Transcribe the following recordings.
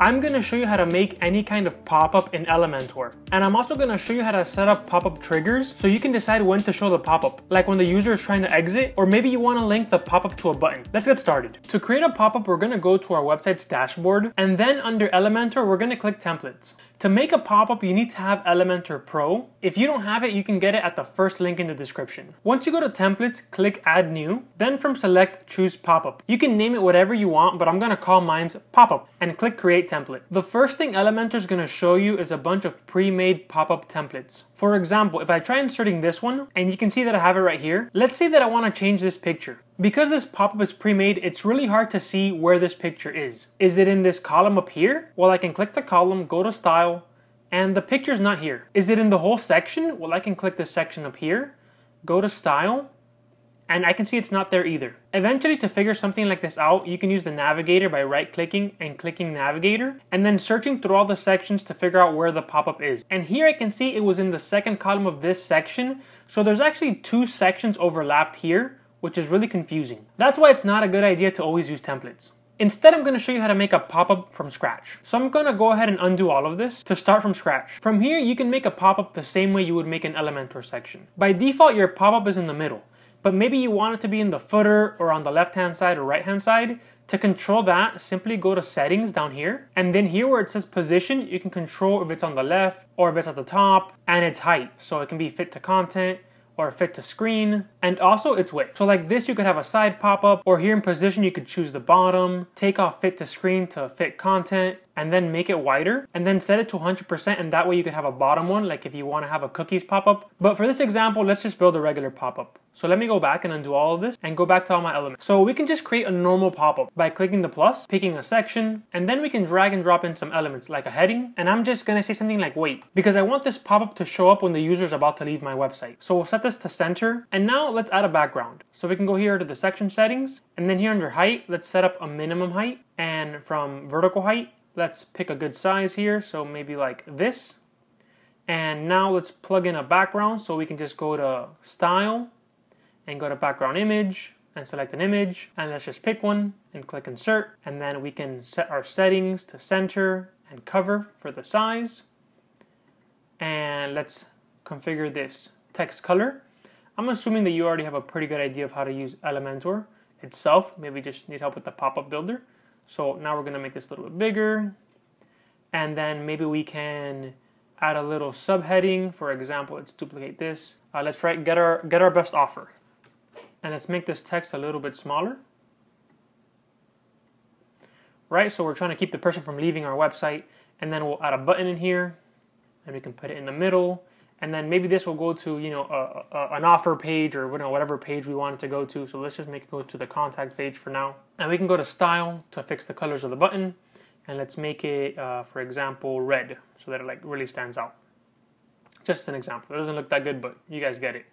I'm gonna show you how to make any kind of pop-up in Elementor. And I'm also gonna show you how to set up pop-up triggers so you can decide when to show the pop-up, like when the user is trying to exit, or maybe you wanna link the pop-up to a button. Let's get started. To create a pop-up, we're gonna go to our website's dashboard, and then under Elementor, we're gonna click templates. To make a pop-up, you need to have Elementor Pro. If you don't have it, you can get it at the first link in the description. Once you go to templates, click add new, then from select, choose pop-up. You can name it whatever you want, but I'm gonna call mine's pop-up and click create template. The first thing Elementor is gonna show you is a bunch of pre-made pop-up templates. For example, if I try inserting this one, and you can see that I have it right here, let's say that I wanna change this picture. Because this pop-up is pre-made, it's really hard to see where this picture is. Is it in this column up here? Well, I can click the column, go to style, and the picture's not here. Is it in the whole section? Well, I can click this section up here, go to style, and I can see it's not there either. Eventually, to figure something like this out, you can use the navigator by right-clicking and clicking navigator, and then searching through all the sections to figure out where the pop-up is. And here I can see it was in the second column of this section, so there's actually two sections overlapped here, which is really confusing. That's why it's not a good idea to always use templates. Instead, I'm going to show you how to make a pop-up from scratch. So I'm going to go ahead and undo all of this to start from scratch. From here, you can make a pop-up the same way you would make an Elementor section. By default, your pop-up is in the middle, but maybe you want it to be in the footer or on the left-hand side or right-hand side. To control that, simply go to settings down here. And then here where it says position, you can control if it's on the left or if it's at the top and its height. So it can be fit to content, or fit to screen, and also its width. So like this, you could have a side pop-up, or here in position, you could choose the bottom, take off fit to screen to fit content, and then make it wider, and then set it to 100%, and that way you could have a bottom one, like if you want to have a cookies pop-up. But for this example, let's just build a regular pop-up. So let me go back and undo all of this and go back to all my elements. So we can just create a normal pop-up by clicking the plus, picking a section, and then we can drag and drop in some elements like a heading. And I'm just gonna say something like wait, because I want this pop-up to show up when the user is about to leave my website. So we'll set this to center. And now let's add a background. So we can go here to the section settings, and then here under height, let's set up a minimum height. And from vertical height, let's pick a good size here. So maybe like this. And now let's plug in a background. So we can just go to style, and go to background image and select an image and let's just pick one and click insert and then we can set our settings to center and cover for the size and let's configure this text color I'm assuming that you already have a pretty good idea of how to use Elementor itself maybe just need help with the pop-up builder so now we're gonna make this a little bit bigger. And then maybe we can add a little subheading. For example let's duplicate this. Uh, let's write get our get our best offer. And let's make this text a little bit smaller. Right, so we're trying to keep the person from leaving our website, and then we'll add a button in here, and we can put it in the middle, and then maybe this will go to you know a, a, an offer page or you know, whatever page we want it to go to. So let's just make it go to the contact page for now, and we can go to style to fix the colors of the button, and let's make it, uh, for example, red, so that it like really stands out. Just an example. It doesn't look that good, but you guys get it.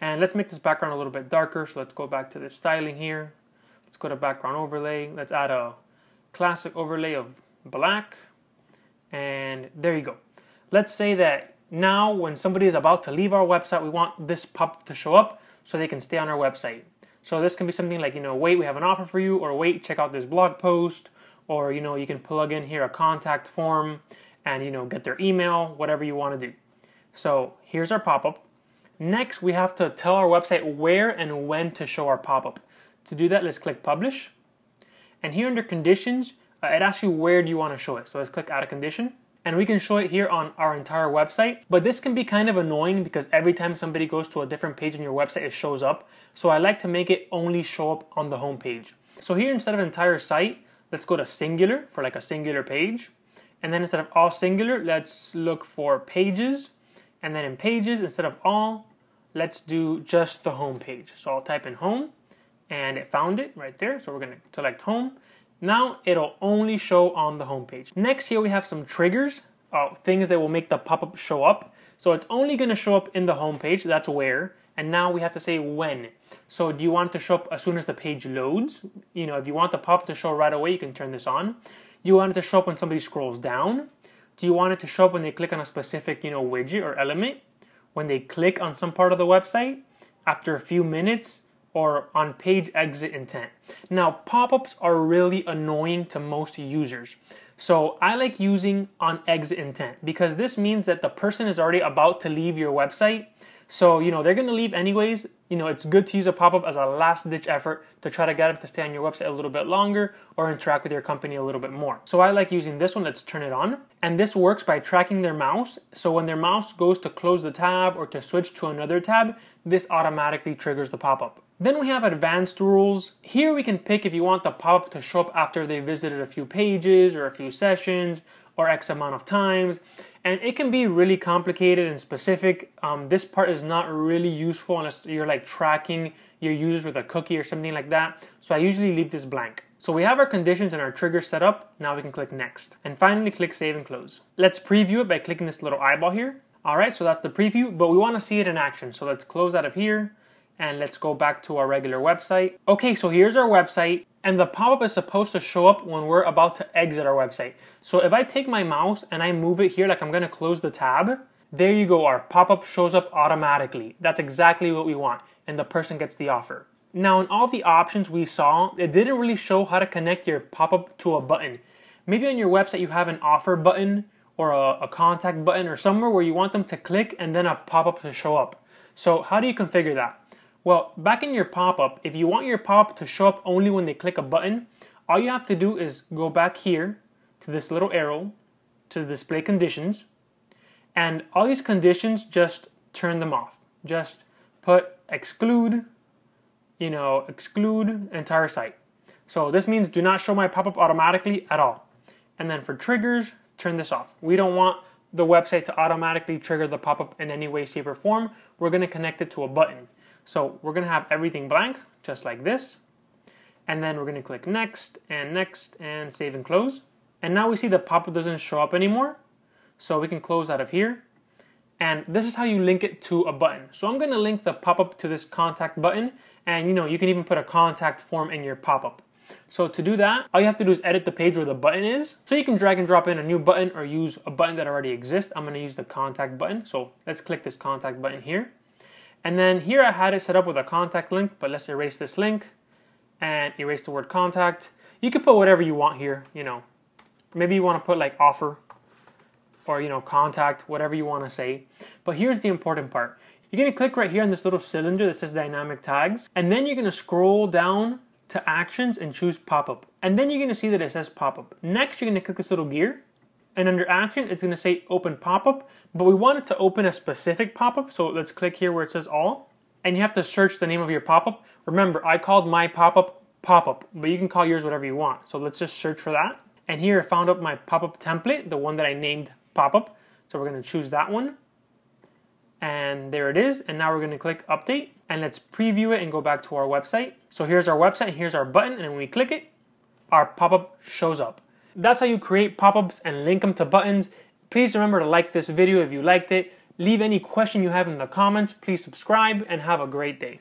And let's make this background a little bit darker. So let's go back to the styling here. Let's go to background overlay. Let's add a classic overlay of black. And there you go. Let's say that now when somebody is about to leave our website, we want this pop to show up so they can stay on our website. So this can be something like, you know, wait, we have an offer for you, or wait, check out this blog post, or, you know, you can plug in here a contact form and, you know, get their email, whatever you want to do. So here's our pop-up. Next, we have to tell our website where and when to show our pop-up. To do that, let's click Publish. And here under Conditions, uh, it asks you where do you want to show it. So let's click Add a Condition. And we can show it here on our entire website. But this can be kind of annoying because every time somebody goes to a different page on your website, it shows up. So I like to make it only show up on the home page. So here, instead of entire site, let's go to singular for like a singular page. And then instead of all singular, let's look for pages and then in pages, instead of all, let's do just the home page. So I'll type in home and it found it right there. So we're gonna select home. Now it'll only show on the homepage. Next here we have some triggers, uh, things that will make the pop-up show up. So it's only gonna show up in the homepage, that's where. And now we have to say when. So do you want to show up as soon as the page loads? You know, if you want the pop-up to show right away, you can turn this on. You want it to show up when somebody scrolls down. Do you want it to show up when they click on a specific, you know, widget or element? When they click on some part of the website after a few minutes or on page exit intent. Now, pop-ups are really annoying to most users. So I like using on exit intent because this means that the person is already about to leave your website. So, you know, they're going to leave anyways. You know, it's good to use a pop-up as a last ditch effort to try to get them to stay on your website a little bit longer or interact with your company a little bit more. So I like using this one. Let's turn it on. And this works by tracking their mouse. So when their mouse goes to close the tab or to switch to another tab, this automatically triggers the pop-up. Then we have advanced rules. Here we can pick if you want the pop-up to show up after they visited a few pages or a few sessions or X amount of times. And it can be really complicated and specific. Um, this part is not really useful unless you're like tracking your users with a cookie or something like that. So I usually leave this blank. So we have our conditions and our triggers set up. Now we can click next. And finally click save and close. Let's preview it by clicking this little eyeball here. All right, so that's the preview, but we wanna see it in action. So let's close out of here and let's go back to our regular website. Okay, so here's our website and the pop-up is supposed to show up when we're about to exit our website. So if I take my mouse and I move it here like I'm gonna close the tab, there you go, our pop-up shows up automatically. That's exactly what we want and the person gets the offer. Now in all the options we saw, it didn't really show how to connect your pop-up to a button. Maybe on your website you have an offer button or a, a contact button or somewhere where you want them to click and then a pop-up to show up. So how do you configure that? Well, back in your pop-up, if you want your pop-up to show up only when they click a button, all you have to do is go back here to this little arrow to display conditions, and all these conditions, just turn them off. Just put exclude, you know, exclude entire site. So this means do not show my pop-up automatically at all. And then for triggers, turn this off. We don't want the website to automatically trigger the pop-up in any way, shape, or form. We're gonna connect it to a button. So we're gonna have everything blank, just like this. And then we're gonna click next and next and save and close. And now we see the pop-up doesn't show up anymore. So we can close out of here. And this is how you link it to a button. So I'm gonna link the pop-up to this contact button. And you know, you can even put a contact form in your pop-up. So to do that, all you have to do is edit the page where the button is. So you can drag and drop in a new button or use a button that already exists. I'm gonna use the contact button. So let's click this contact button here. And then here I had it set up with a contact link, but let's erase this link and erase the word contact. You can put whatever you want here, you know. Maybe you want to put like offer or, you know, contact, whatever you want to say. But here's the important part. You're going to click right here on this little cylinder that says dynamic tags, and then you're going to scroll down to actions and choose pop-up. And then you're going to see that it says pop-up. Next, you're going to click this little gear and under action, it's gonna say open pop-up, but we want it to open a specific pop-up. So let's click here where it says all, and you have to search the name of your pop-up. Remember, I called my pop-up pop-up, but you can call yours whatever you want. So let's just search for that. And here I found up my pop-up template, the one that I named pop-up. So we're gonna choose that one. And there it is. And now we're gonna click update and let's preview it and go back to our website. So here's our website, here's our button, and when we click it, our pop-up shows up. That's how you create pop-ups and link them to buttons. Please remember to like this video if you liked it. Leave any question you have in the comments. Please subscribe and have a great day.